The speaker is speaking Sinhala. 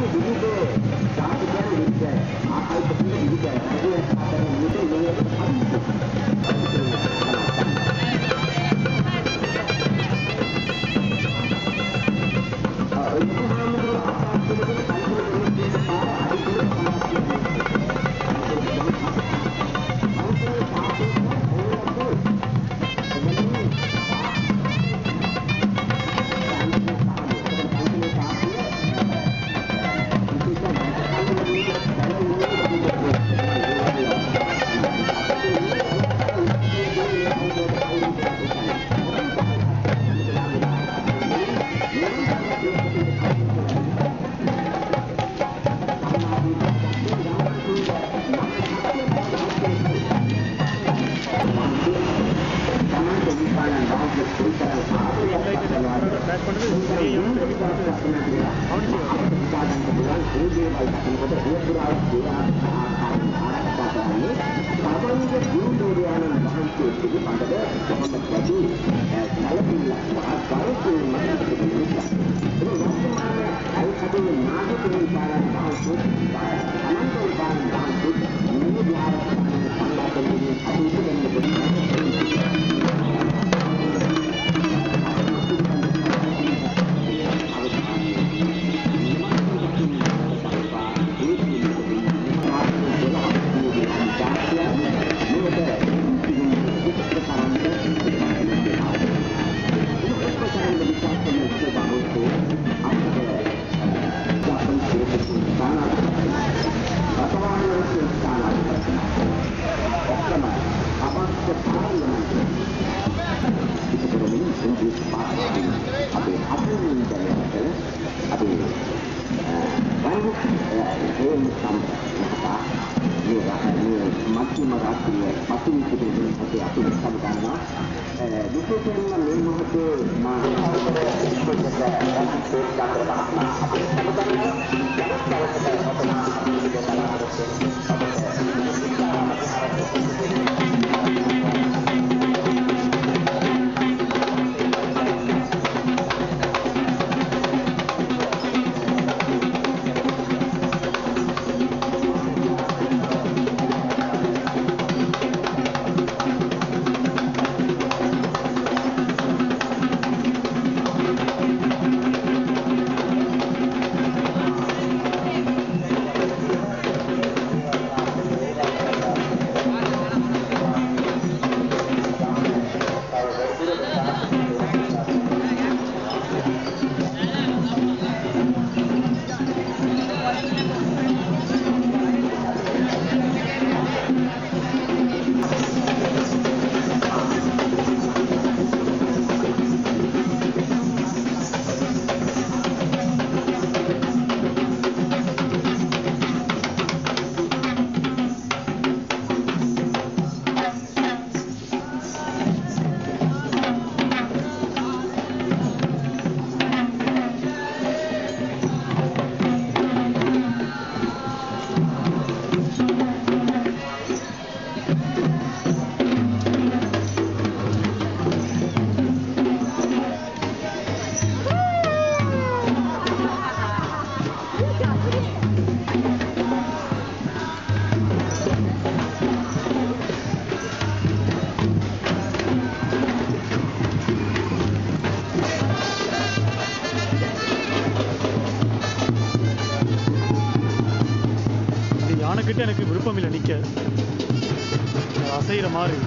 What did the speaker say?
どうぞ。වහන්සේ පිළිබඳව කොහොමද ඇති සැලකිල්ලක් පහක් පරිපූර්ණ සම්ප්‍රදාය. මේ රාජ්‍යයේ මැතිම රාජ්‍යයේ මැතිම පිටුපිටින් අපි අපි සම්බන්ධනවා. දුකෙන් මේ මොහොතේ මා ඉස්සරහට යන සේක්ෂාත්‍රයක් අපේ සම්බන්ධය. எனக்கு விருப்பம் இல்லை நிற்க அசைகிற மாதிரி.